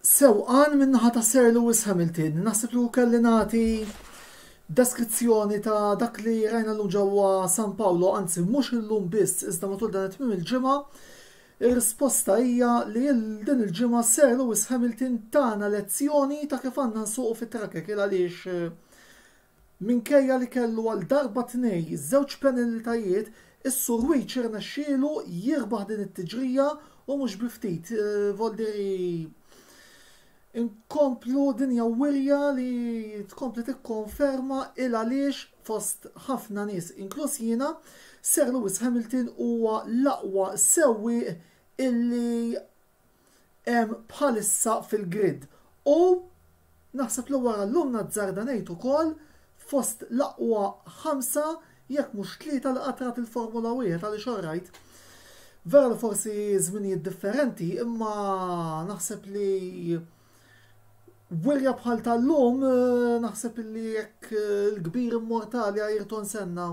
Sewqan min-naħa ta' Sir Lewis Hamilton. Naħseb li kieku kelli nagħti deskrizzjoni ta' dak li rajna llum ġewwa San Paolo, anzi mhux illum biss iżda matul dan it-tmiem il-ġimgħa, ir-risposta hija li din il-ġimgħa Sir Lewis Hamilton tana lezzjoni ta' kif għandna nsuqu fit-trakek. Il għaliex Minkejja li kellu għal darba tnej żewġ penilitajiet, is-Sur Wiċ irnexxielu jirbaħ din it-tiġrija u mhux bi ftit. Voldiri nkomplu din hija wirja li tkompli tikkonferma il għaliex fost ħafna nies inkluż jiena Sir Lewis Hamilton huwa l-aqwa sewwieq illi hemm bħalissa fil-grid u naħseb li wara llum nazzarda ngħid ukoll fost l-aqwa ħamsa jekk mhux tlieta li qatt rat il-Formula Wieħed għaliex orajt vera li forsi żminijiet differenti imma naħseb li wirja bħal tal-lum eh, naħseb li jekk eh, il-kbir immortali Ayrton Senna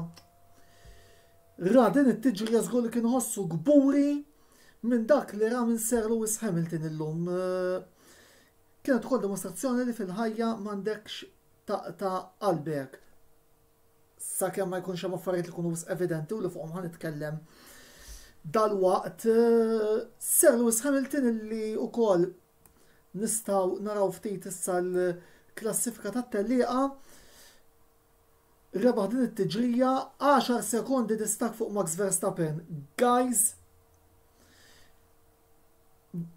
ra din it-tiġri jażgur li kien ħossu kburi Minn dak li ra minn Sir Lewis Hamilton illum, kienet ukoll dimostrazzjoni li fil-ħajja m'għandekx taqta' qalbek sakemm ma jkunx hemm affarijiet li jkunu wisq evidenti u li fuqhom ħa nitkellem dalwaqt. Sir Lewis Hamilton illi ukoll nistgħu naraw ftit issa l-klassifika tat-tellieqa Rebaħ din it-tiġrija, għaxar sekondi distakk fuq Max Verstappen. Guys,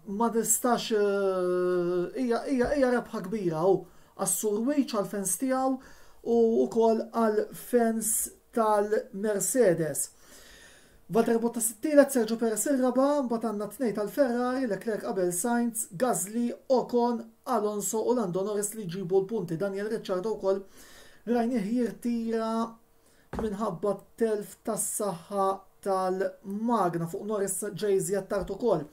ma nistax eh, hija hija hija rebħa kbira u għas-sur Wiċ għal fans tiegħu u wkoll għal fans tal-Mercedes. Valtteri Bottas it-tielet, Sergio Perez ir-raba', mbagħad għandna t-tnejn tal-Ferrari, Leclerc qabel Sainz, Gasly, Ocon, Alonso u Lando Norris li jġibu l-punti. Daniel Ricciardo wkoll rajnieh jirtira minħabba t-telf tas-saħħa tal-magna fuq Norris ġej żjed tard ukoll.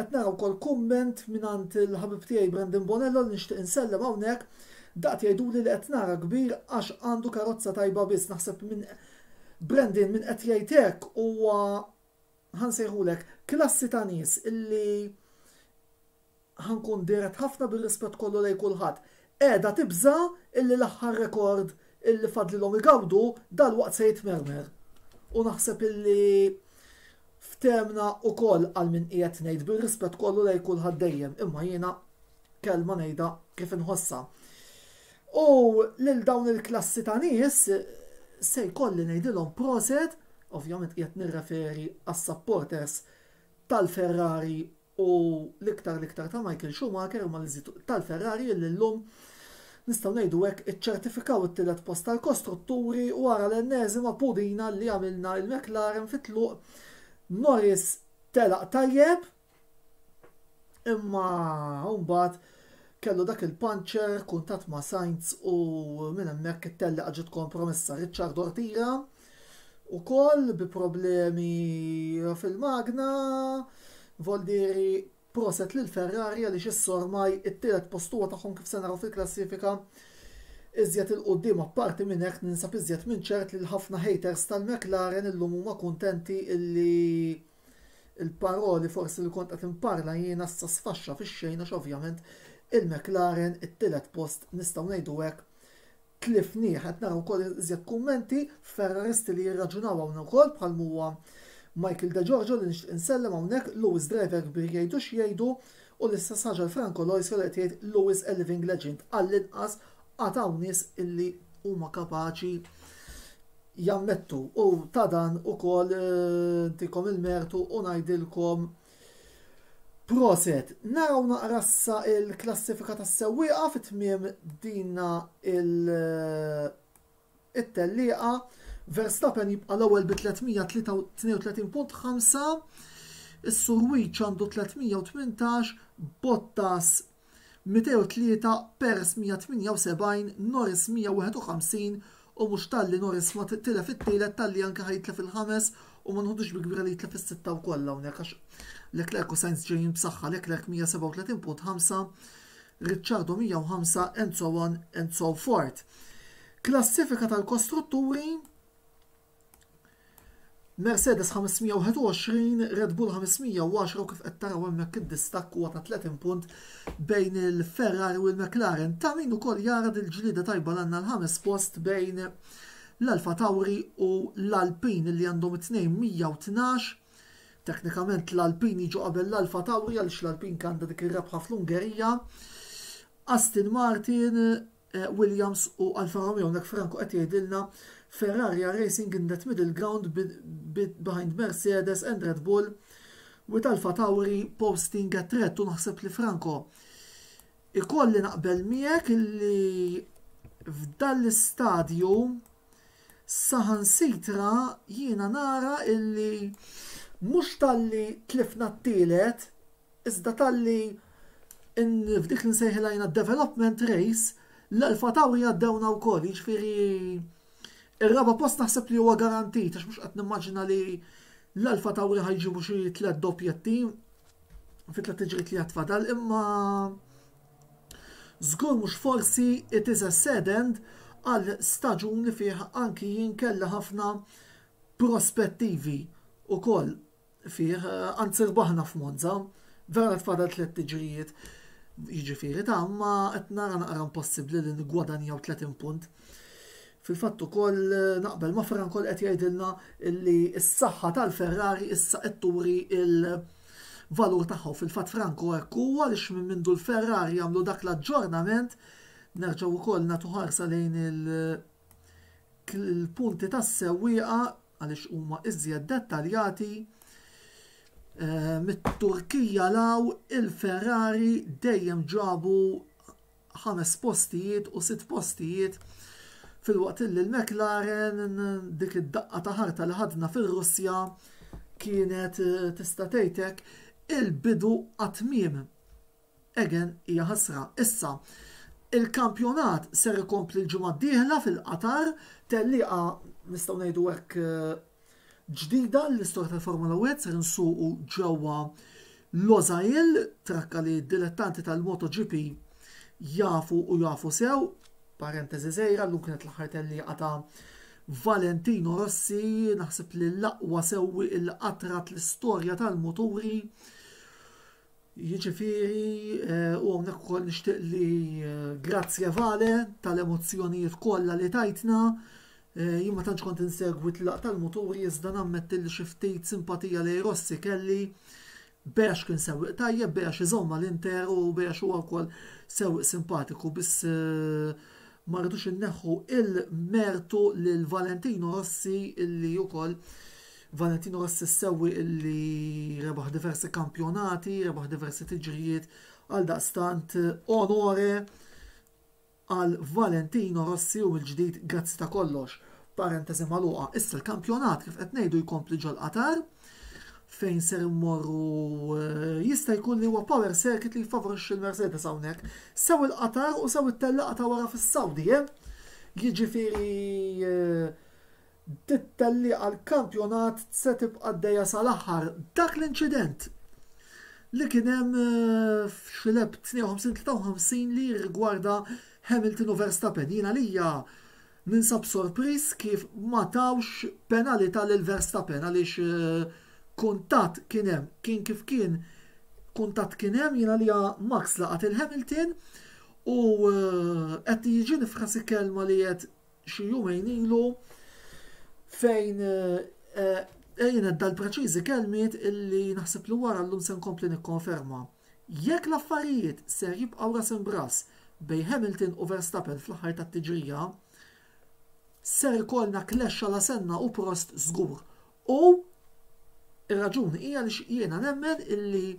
Qed nara wkoll kumment mingħand il-ħabib tiegħi Brandon Bonello li nixtieq insellem hawnhekk daqt jgħiduli li qed nara kbir għax għandu karozza tajba biss naħseb minn Brandon min qed jgħid hekk huwa ħa nsejħulek klassi ta' nies illi ħa nkun dirett ħafna bir-rispett kollu lejn kulħadd, qiegħda tibża' illi l-aħħar rekord illi fadlilhom igawdu dalwaqt se jitmermer. U naħseb illi fthemna wkoll għal min qiegħed ngħid bir-rispett kollu lejn kulħadd dejjem, imma jiena kelma ngħidha kif inħossha. U lil dawn il-klassi ta' nies se jkolli ngħidilhom proset, ovvjament qiegħed nirreferi għas-supporters tal-Ferrari u l-iktar l-iktar ta' Michael Schumacher imma li żied tal-Ferrari illi llum nistgħu ngħidu hekk iċċertifikaw it-tielet post tal-kostrutturi u ara l-enneżima pudina li għamilna il-McLaren fit-tluq Norris telaq tajjeb Imma mbagħad kellu dak il-puncher, kuntatt ma' Sainz u minn hemmhekk it-tellieqa ġiet kompromessa. Richard Ortira ukoll bi problemi fil-magna, Voldieri proset lil Ferrari għaliex issa ormai it-tielet post huwa tagħhom kif se naraw fil-klassifika iżjed il-quddiem apparti minn hekk ninsab iżjed minn ċert li l-ħafna haters tal-McLaren illum huma kuntenti illi Il-paroli forsi li kont qed inparla jiena issa sfaxxa fix-xejn għax ovvjament il-McLaren it-tielet post nistgħu ngħidu hekk tlifnieh. Qed nara wkoll iżjed kummenti ferraristi li jirraġunaw hawn ukoll bħal huwa Michael De Giorgio li nixtieq insellem hawnhekk Lewis driver kbir jgħidu x'jgħidu u l-istess ħaġa l-Franco Lois li qed jgħid Lewis a living legend għall-inqas għad hawn nies illi huma kapaċi jammettu u ta' dan ukoll ntikom il-mertu u ngħidilkom proset. Naraw naqra issa il-klassifika tas-sewwieqa fit tmiem dinna il-telliqa. Verstappen jibqa' l-ewwel bi 332.5, is-Surwiċ għandu 318, Bottas 203 Pearse 178 Norris 151 u mhux talli Norris ma tilef it-tielet talli anke ħa jitlef il-ħames u ma nħudux bi kbira li jitlef is-sitta wkoll hawnhekk għax Leclerc u Sainz ġejjin b'saħħa Leclerc 137.5 Ricciardo 105 and so on and so forth. Klassifika tal-kostrutturi Mercedes 521, Red Bull 510 u kif qed taraw hemmhekk id-distakk huwa ta' 30 punt bejn il-Ferrari u l-McLaren. Ta' min ukoll jara dil-ġlieda tajba l-għandna l-ħames post bejn l-Alpha Tauri u l-Alpine li għandhom it-tnejn 112. Teknikament l-Alpine jiġu qabel l-Alpha Tauri għaliex l-Alpine għandha dik ir-rebħa fl-Ungerija. Aston Martin Williams u Alfa Romeo hawnhekk Franco qed jgħidilna Ferrari are racing in that middle ground behind Mercedes and Red Bull with Alfa Tauri posting a threat u naħseb li Franco ikolli naqbel miegħek li f'dan l-istadju saħansitra jiena nara illi mhux talli tlifna t-tielet Iżda talli in f'dik li nsejħilha jiena d-development race, l-Al-Fatawi għaddewna wkoll, jiġifieri r-raba' post naħseb li huwa garantit għax mhux qed nimmaġina li l-Al-Fatawi ħa jġibu xi tliet doppjetti fit-tliet iġriet li għad fadal, imma żgur mhux forsi it is a sad end għal staġun li fih anki jien kelli ħafna prospettivi wkoll. fih, anzi rbaħna f'Monza, vera tfadal tliet tiġrijiet jiġifieri ta' ma qed nara naqra impossibbli li niggwadanjaw 30 punt. Fil-fatt ukoll eh, naqbel ma' Frank ukoll qed jgħidilna li s-saħħa tal-Ferrari issa qed turi il-valur tagħhom. Fil-fatt Franco hekk huwa li minn mindu l-Ferrari jagħmlu dak l-aġġornament nerġgħu wkoll nagħtu ħarsa lejn il- il-punti tas-sewwieqa għaliex huma iżjed dettaljati mit-Turkija 'l hawn il-Ferrari dejjem ġabu ħames postijiet u sitt postijiet filwaqt li l-McLaren dik id-daqqa ta' ħarta li ħadna fir-Russja kienet tista' tgħid hekk il-bidu għat-tmiem. Again, hija ħasra. Issa, il-kampjonat ser ikompli l-ġimgħa d-dieħla fil-Qatar, tellieqa nistgħu ngħidu hekk ġdida l-istorja tal-Formula 1 ser nsuqu ġewwa Lozail, trakka li dilettanti tal-MotoGP jafu u jafu sew, parentesi żgħira, llum kienet l-aħħar tellieqa ta' Valentino Rossi, naħseb li l-aqwa sewwi il-qatrat l-istorja tal-moturi Jiġifieri, u hawnhekk ukoll nixtieq li grazzja Vale tal-emozzjonijiet kollha li tajtna, jien ma tantx kont insegwi tlaq tal-muturi iżda nammetti li xi ftit simpatija lejn Rossi kelli b'għax kien sewwieq tajjeb, b'għax iżomm mal-Inter u b'għax huwa wkoll sewwieq simpatiku biss ma rridux inneħħu l-mertu lil Valentino Rossi li wkoll Valentino Rossi s-sewwieq li rebaħ diversi kampjonati, rebaħ diversi tiġrijiet għaldaqstant onore għal Valentino Rossi u mill-ġdid grazzi ta' kollox. Parentesi magħluqa, issa l-kampjonat kif qed ngħidu jkompli ġol-Qatar fejn ser immorru eh, jista' jkun li huwa power circuit li jfavorixxi l-Mercedes hawnhekk. Sew il-Qatar u sew it-tellaqa ta' wara fis-Saudi, eh? Jiġifieri eh, tittel li għall-kampjonat se tibqa' għaddejja sal-aħħar. Dak l-inċident li kien hemm f'xi lap 52-53 li jirrigwarda Hamilton u Verstappen. Jien għalija ninsab sorpriż kif ma tawx penalità lil Verstappen għaliex kuntatt kien hemm. Kien kif kien kuntatt kien hemm jien għalija Max laqat il-Hamilton u qed jiġini f'rasi kelma li qed xi jumejn ilu fejn ejjenet eh, dal-preċiżi kelmiet illi naħseb li wara llum se nkompli nikkonferma. Jekk l-affarijiet ser jibqgħu ras imbras bej Hamilton u Verstappen fl-aħħar tat-tiġrija, ser ikollna klexxa la senna u prost żgur. U ir-raġuni hija li jiena nemmen illi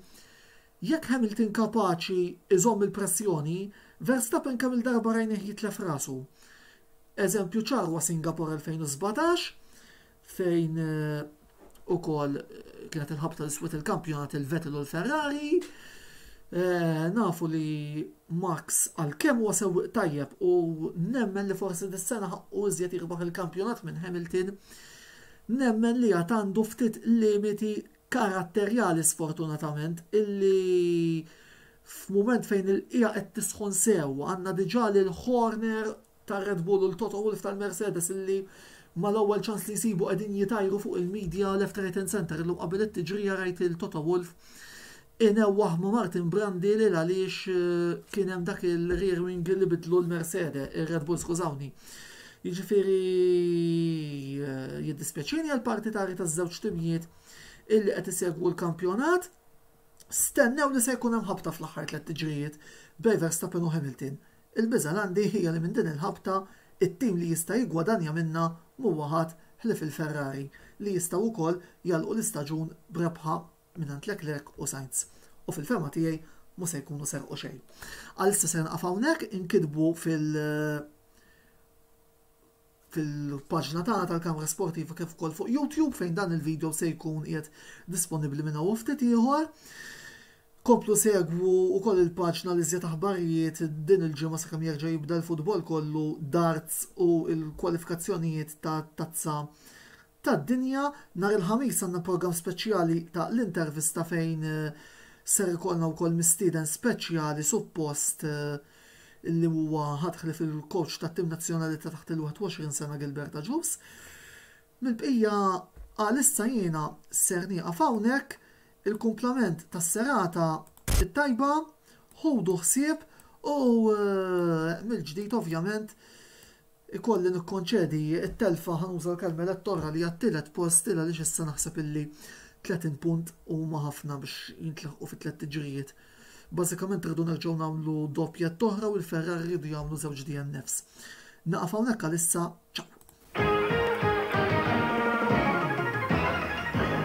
Jekk Hamilton kapaċi jżomm il-pressjoni, Verstappen kemm-il darba rajnih jitlef rasu. Eżempju ċar huwa Singapore 2017 fejn ukoll kienet il-ħabta li swit il-kampjonat il-Vettel u l-Ferrari. Nafu li Max għalkemm huwa sewwieq tajjeb u nemmen li forsi dis-sena ħaqqu iżjed jirbaħ il-kampjonat minn Hamilton, nemmen li għad għandu ftit limiti karatterjali sfortunatament illi f'mument fejn il-qiegħa qed tisħon sew għandna diġà lil Horner tar-Red Bull u lil Toto Wolff tal-Mercedes illi mal-ewwel ċans li jsibu qegħdin jtajru fuq il-midja left right and centre illum qabel it-tiġrija rajt lil Toto Wolff Inewwaħ ma' Martin Brandi li l-għaliex kien hemm dak il-rear wing li bidlu l-Mercede, ir-Red Bull skużawni. Jiġifieri jiddispjaċini għal partitari taż-żewġ timijiet illi qed isegwu l-kampjonat. Stennew li se jkun hemm ħabta fl-aħħar tliet tiġrijiet bej Verstappen u Hamilton. Il-biża' l-għandi hija li minn din il-ħabta it-tim li jista' jiggwadanja minnha m'huwa ħadd ħlief il-Ferrari li jistgħu wkoll jagħlqu l-istaġun b'rebħa mingħand Leclerc u Sainz u fil-fehma tiegħi mhu se jkunu serqu xejn. Għalissa se nieqaf hawnhekk inkitbu fil fil-paġna tagħna tal-Kamra Sportiva kif ukoll fuq YouTube fejn dan il-video se jkun qiegħed disponibbli minn hawn ftit ieħor. Komplu segwu u koll il-paġna li zjed aħbarijiet din il-ġimgħa sakemm jerġa' jibda l-futbol kollu darts u l-kwalifikazzjonijiet ta' tazza tad-dinja. Nhar il-Ħamis għandna programm speċjali ta' l-intervista fejn ser ikollna wkoll mistieden speċjali suppost li huwa ħadd ħlief il-kowċ tat-tim nazzjonali ta' taħt il-21 sena Gilbert Agius. Mill-bqija għal issa jiena ser nieqaf hawnhekk il-kumplament tas-serata t-tajba, ħudu ħsieb u mill-ġdid ovvjament ikolli nikkonċedi t-telfa, ħa nuża l-kelma elettorali, għat-tielet post il għaliex issa naħseb illi 30 punt huma ħafna biex jintlaħqu fi tlett tiġrijiet. Bażikament irridu nerġgħu nagħmlu doppjett oħra u l-Ferrari jridu jagħmlu żewġ DNFs. Naqaf hawnhekk għalissa, ciao!